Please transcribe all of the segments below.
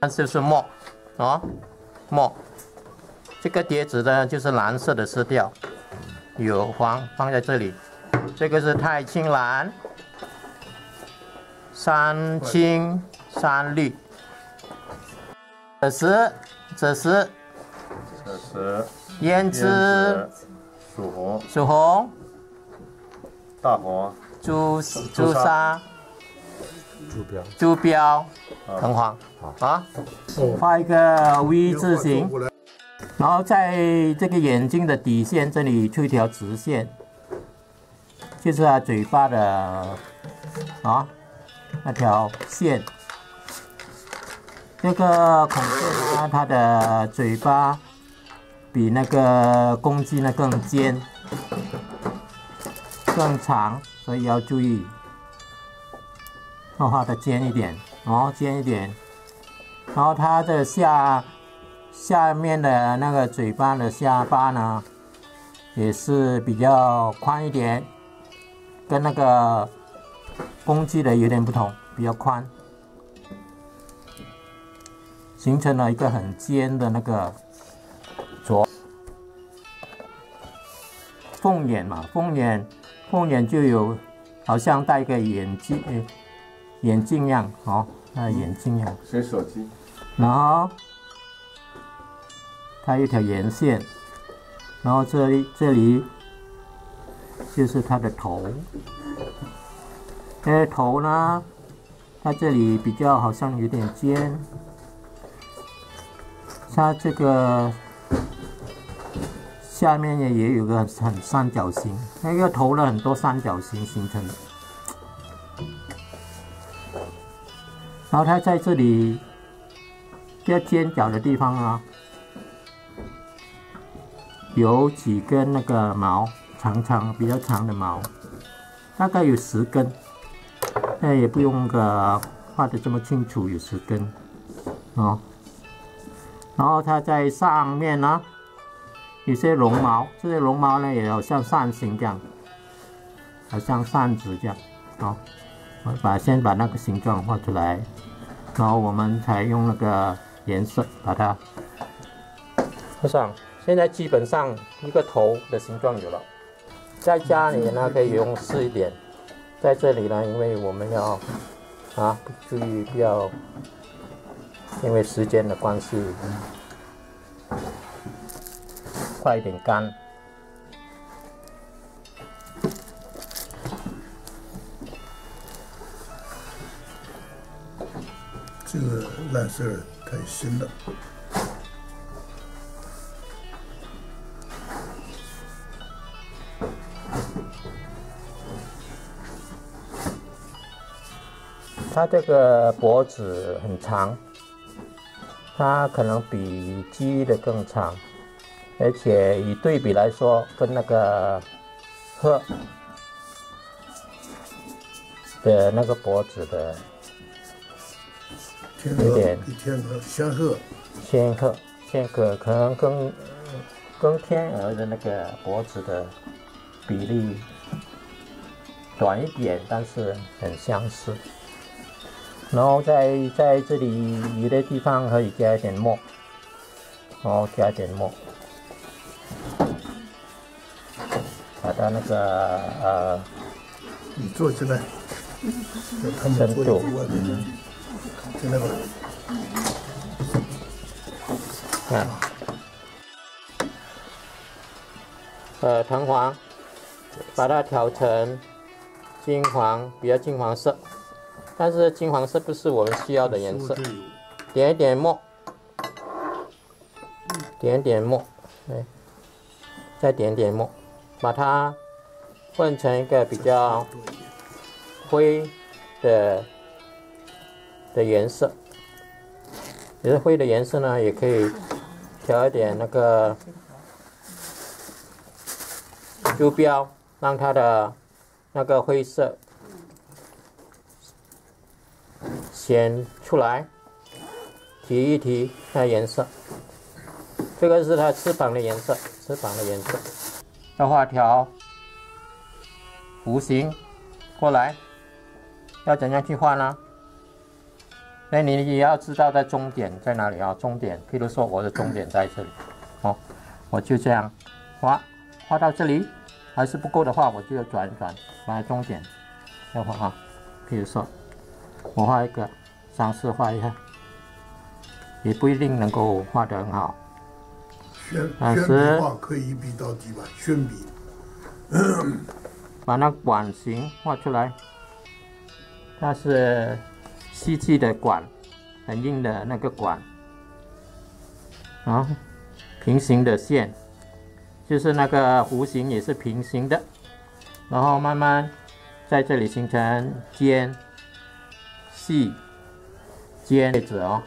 那就是墨，啊，墨。这个碟子呢，就是蓝色的色调，有黄放在这里。这个是太青蓝、三青、三绿。这是，这是，这是胭脂、曙红、曙红、大红、朱朱砂、朱标、朱标、藤黄。啊，画一个 V 字形，然后在这个眼睛的底线这里出一条直线，就是他嘴巴的啊？那条线。这个孔雀呢，它的嘴巴比那个公鸡呢更尖、更长，所以要注意，要画的尖一点，哦，尖一点。然后它的下下面的那个嘴巴的下巴呢，也是比较宽一点，跟那个公鸡的有点不同，比较宽。形成了一个很尖的那个啄凤眼嘛，凤眼凤眼就有好像戴个眼镜，眼镜一样，哦，那眼镜样。学手机。然后它一条沿线，然后这里这里就是它的头，哎，头呢，它这里比较好像有点尖。它这个下面也也有个很三角形，那个头呢很多三角形形成的，然后它在这里比较尖角的地方啊，有几根那个毛，长长比较长的毛，大概有十根，那也不用个画的这么清楚，有十根，哦。然后它在上面呢，有些绒毛，这些绒毛呢也好像扇形这样，好像扇子这样。好，把先把那个形状画出来，然后我们才用那个颜色把它画上。现在基本上一个头的形状有了，在家里呢可以用试一点，在这里呢，因为我们要啊注意不要。因为时间的关系，快一点干。这个蓝色太新了。它这个脖子很长。它可能比鸡的更长，而且以对比来说，跟那个鹤的那个脖子的有点天鹅仙鹤，仙鹤仙鹤可能跟跟天鹅的那个脖子的比例短一点，但是很相似。然后在在这里有的地方可以加一点墨，然后，加点墨，把它那个呃，你坐起来，深度，进来吧，看，呃，弹簧，把它调成金黄，比较金黄色。但是金黄色不是我们需要的颜色，点一点墨，点点墨，对，再点点墨，把它混成一个比较灰的的颜色。也是灰的颜色呢，也可以调一点那个珠标，让它的那个灰色。显出来，提一提它颜色，这个是它翅膀的颜色，翅膀的颜色。要画条弧形过来，要怎样去画呢？那你也要知道在终点在哪里啊？终点，譬如说我的终点在这里，哦，我就这样画，画到这里，还是不够的话，我就要转一转，把终点要画啊。譬如说，我画一个，尝试画一下，也不一定能够画得很好。宣宣笔画可以一笔到底吧？宣笔，把那管型画出来，但是细细的管，很硬的那个管，啊，平行的线，就是那个弧形也是平行的，然后慢慢在这里形成尖、细、尖位置哦，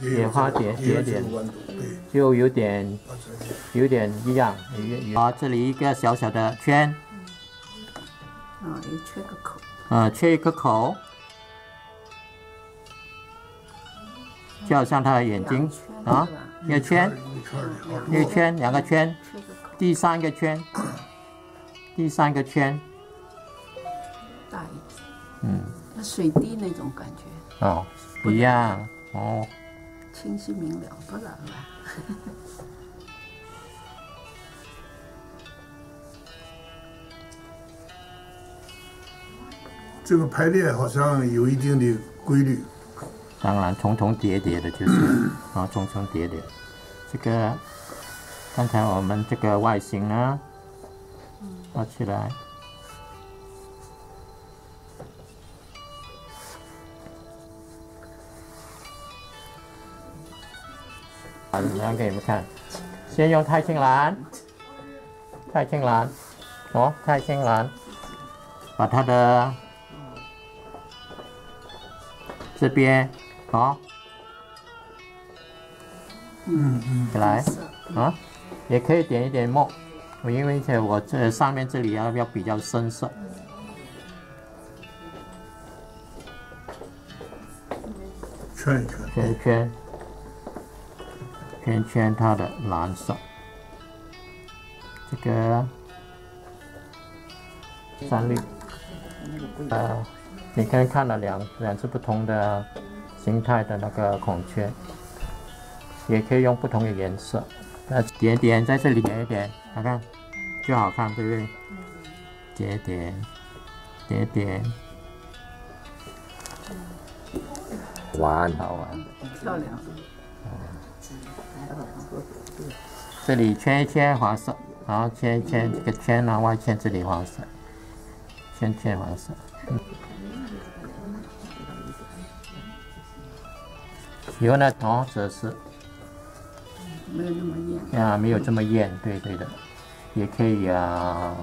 也花点点这个弯度，对，就有点有点一样，啊，这里一个小小的圈。啊，也缺个口。啊，缺一个口，就好像他的眼睛啊，一个圈，一个圈，两个圈，第三个圈，第三个圈，大一点。嗯，那水滴那种感觉，哦，不一样哦，清晰明了，不然吧？这个排列好像有一定的规律，当然重重叠叠的就是 啊，重重叠叠，这个刚才我们这个外形呢，画起来。啊，来给你们看，先用钛青蓝，钛青蓝，哦，钛青蓝，把它的这边，哦，嗯嗯，起来啊，也可以点一点墨，我因为这我这上面这里要要比较深色，圈一圈，圈一圈，圈圈它的蓝色，这个三绿，呃，你可以看了两两只不同的形态的那个孔雀，也可以用不同的颜色，那，点点在这里点一点，好看就好看，对不对？点一点，点点，玩好玩。漂亮。这里圈一圈黄色，然后圈一圈这个圈呢，外圈这里黄色，圈圈黄色。嗯以后呢，哦，这是没有那么艳。啊，没有这么艳，对对的，也可以啊，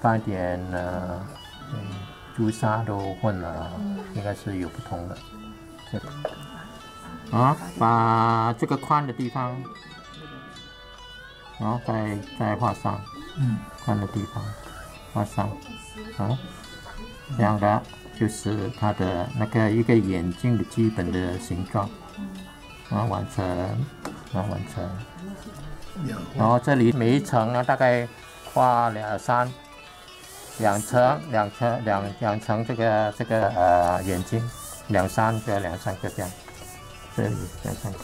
放一点呃，嗯，朱砂都混了，应该是有不同的。这里啊，把这个宽的地方，然后再再画上，嗯，宽的地方画上，啊，这样的就是它的那个一个眼睛的基本的形状，啊，完成，啊，完成。然后这里每一层呢，大概画两三两层两层两两层这个这个呃眼睛，两三个两三个这样，这里两三个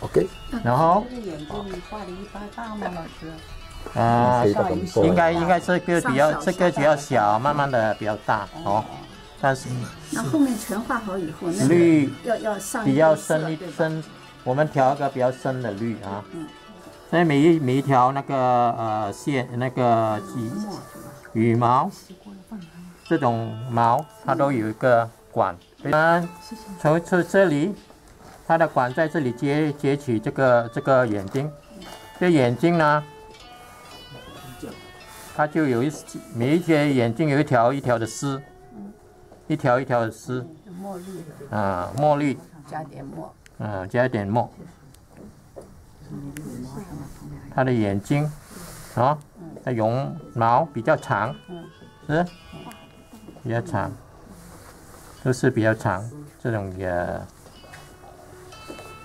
，OK，然后这个眼睛你画的一般大吗，老师？呃可以到很多应该应该这个比较这个比较小，慢慢的比较大哦，但是那后面全画好以后，那个绿。要要上比较深一深，我们调一个比较深的绿啊。嗯，所以每一每一条那个呃线那个羽毛这种毛它都有一个管，嗯，从从这里，它的管在这里接接取这个这个眼睛，这眼睛呢，它就有一每一节眼睛有一条一条的丝，一条一条的丝墨绿啊，墨绿，加点墨，嗯，加一点墨，它的眼睛啊，它绒毛比较长，是？比较长，都是比较长这种也，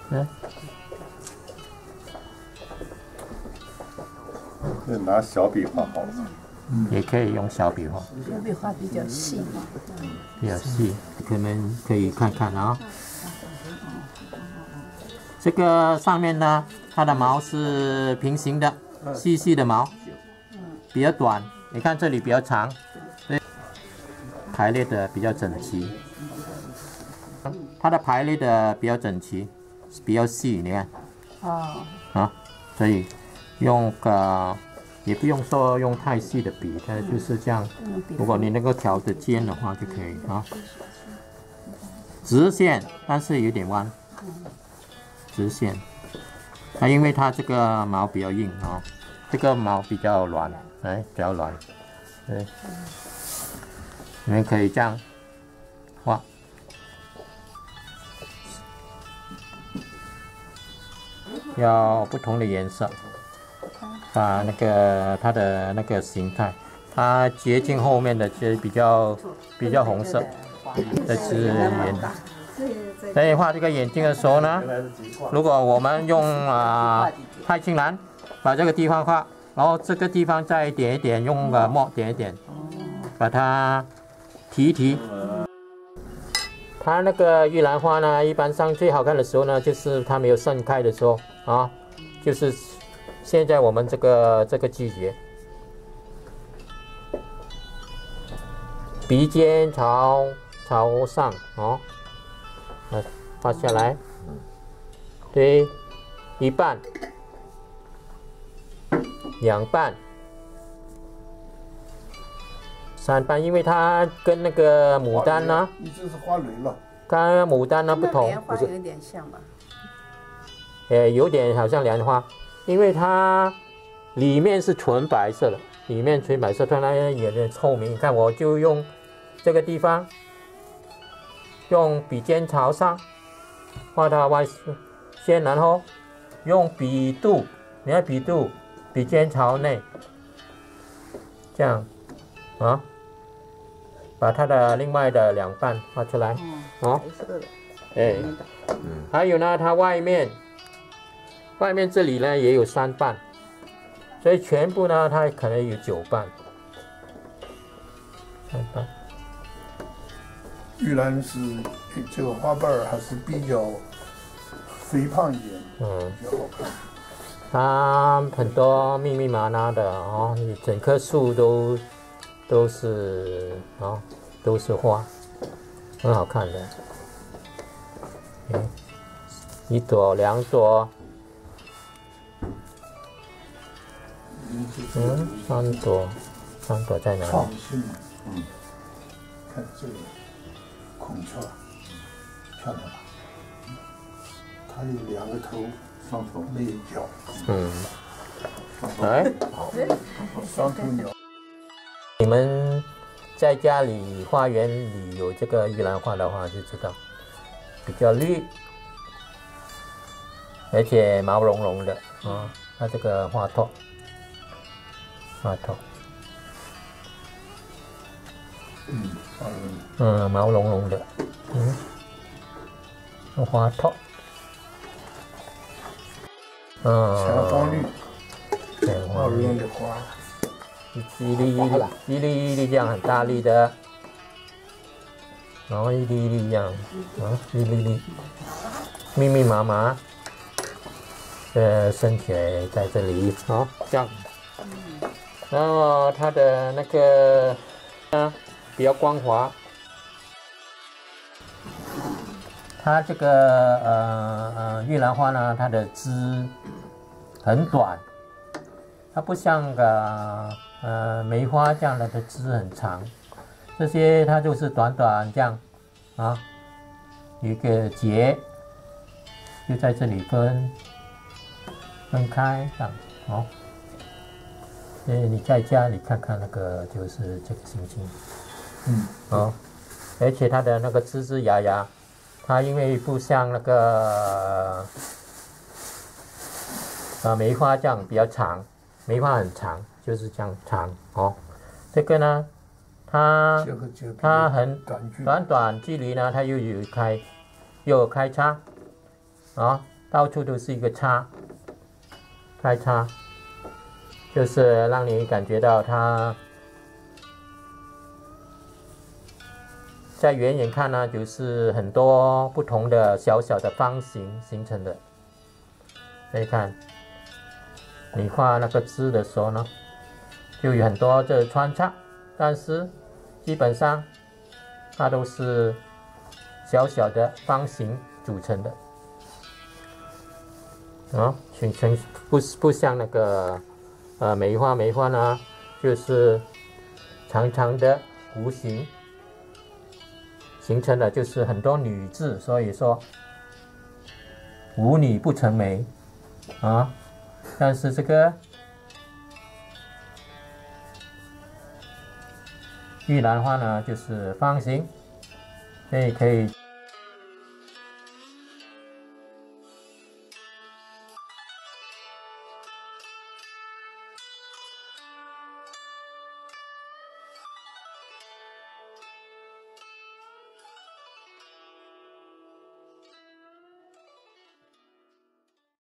嗯，那拿小笔画好了。也可以用小笔画，小笔画比较细嘛。比较细，你们可以看看啊。这个上面呢，它的毛是平行的，细细的毛，比较短。你看这里比较长，所以排列的比较整齐。它的排列的比较整齐，比较细，你看哦，啊，所以用个也不用说用太细的笔，它就是这样。如果你能够调的尖的话就可以啊，直线，但是有点弯，直线。它因为它这个毛比较硬啊，这个毛比较软，哎，比较软，对，你们可以这样画。要不同的颜色，把那个它的那个形态，它接近后面的就比较比较红色，这只眼。所以画这个眼睛的时候呢，如果我们用啊太青蓝把这个地方画，然后这个地方再点一点，用个墨点一点，把它提一提。它那个玉兰花呢，一般上最好看的时候呢，就是它没有盛开的时候啊，就是现在我们这个这个季节，鼻尖朝朝上哦，来画下来，对，一半，两半。三瓣，因为它跟那个牡丹呢，你这是画雷了。跟牡丹呢不同，不是有点像吧？呃，有点好像莲花，因为它里面是纯白色的，里面纯白色，它那有点透明。你看，我就用这个地方，用笔尖朝上画它外线，然后用笔肚，你看笔肚，笔尖朝内，这样啊。把它的另外的两半画出来，哦，白色的，哎，嗯，还有呢，它外面，外面这里呢也有三瓣，所以全部呢它可能有九瓣，三瓣。玉兰是这个花瓣儿还是比较肥胖一点，嗯，比较好看。它很多密密麻麻的哦，你整棵树都都是啊、都是花，很好看的。嗯，一朵两朵，嗯，三朵，三朵在哪里创？新，嗯，看这个孔雀，漂亮吧？它有两个头，双头，没有脚，嗯，哎，双头鸟。你们在家里花园里有这个玉兰花的话，就知道比较绿，而且毛茸茸的啊。它这个花托，花托，嗯，毛茸茸的，嗯，花托，前方绿嗯，，前好方绿，用的花，一粒一粒一粒一粒这样很大粒的，然后一粒一粒这样，啊，一粒粒，密密麻麻，呃，升起来在这里，好，这样，然后它的那个啊比较光滑，它这个呃呃玉兰花呢，它的枝很短，它不像个呃梅花这样的，枝很长，这些它就是短短这样啊，一个节就在这里分分开这样哦。所以你在家里看看那个就是这个情形嗯，哦，而且它的那个枝枝芽芽，它因为不像那个呃梅花这样比较长，梅花很长，就是这样长哦。这个呢，它它很短，短短距离呢，它又有开又有开叉啊，到处都是一个叉，开叉，就是让你感觉到它在远远看呢就是很多不同的小小的方形形成的。可以看你画那个字的时候呢就有很多这穿插但是基本上它都是小小的方形组成的。啊形成不不像那个呃梅花，梅花呢就是长长的弧形。形成的就是很多女字，所以说无女不成梅啊。但是这个玉兰花呢，就是方形，所以可以。